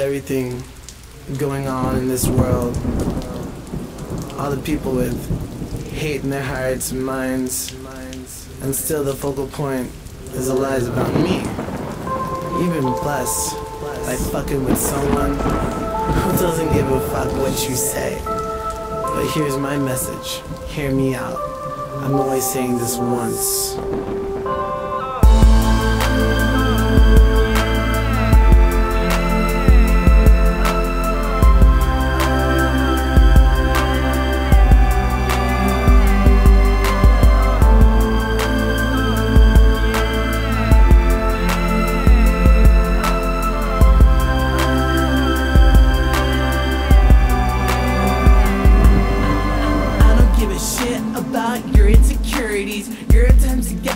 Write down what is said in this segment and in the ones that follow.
everything going on in this world, all the people with hate in their hearts and minds, and still the focal point is the lies about me. Even blessed by fucking with someone who doesn't give a fuck what you say. But here's my message. Hear me out. I'm only saying this once.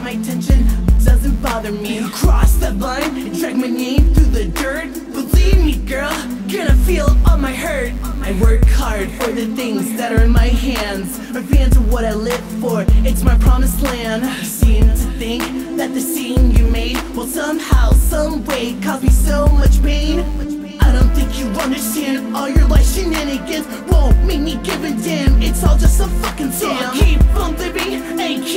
My attention doesn't bother me. Cross that line and drag my name through the dirt. Believe me, girl, gonna feel all my hurt. I work hard for the things that are in my hands. Fans are what I live for. It's my promised land. You seem to think that the scene you made will somehow, some way cause me so much pain. I don't think you understand all your life shenanigans won't make me give a damn. It's all just a fucking scam. Keep on living and keep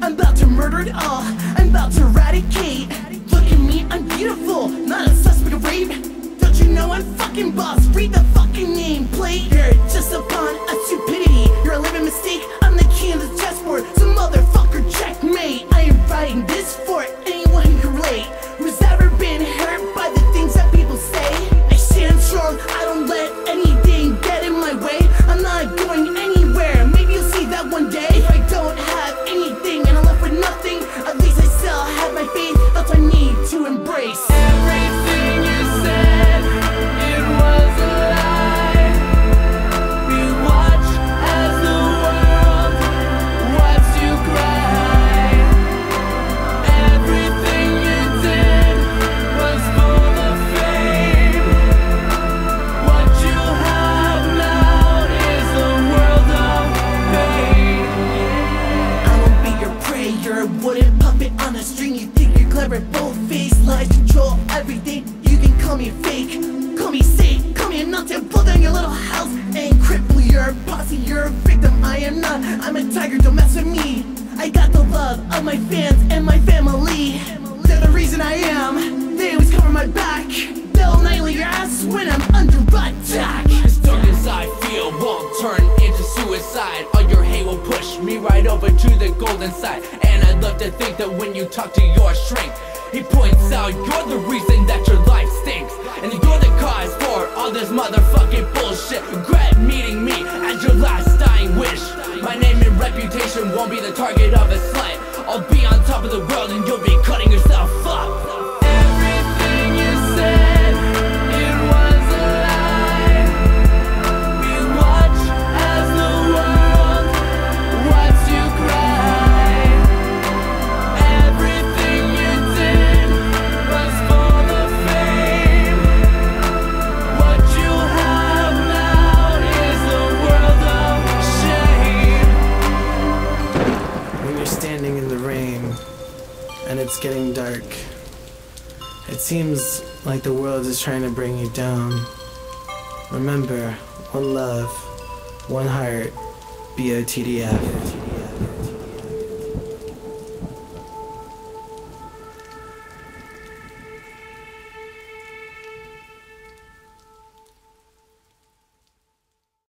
I'm about to murder it all. I'm about to eradicate. Look at me, I'm beautiful, not a suspect of rape. Don't you know I'm fucking boss? Read the fucking name plate. Fake, call me sick, call me a nut and pull down your little house and cripple your posse. You're a victim, I am not. I'm a tiger, don't mess with me. I got the love of my fans and my family. They're the reason I am. They always cover my back. They'll nail your ass when I'm under attack. This darkness I feel won't turn into suicide. All your hate will push me right over to the golden side. And I'd love to think that when you talk to your shrink, he points out you're the reason that your all this motherfucking bullshit. Regret meeting me as your last dying wish. My name and reputation won't be the target of a slight. I'll be on top of the world and you'll be cutting yourself up. It's getting dark, it seems like the world is trying to bring you down. Remember, one love, one heart, B O T D F.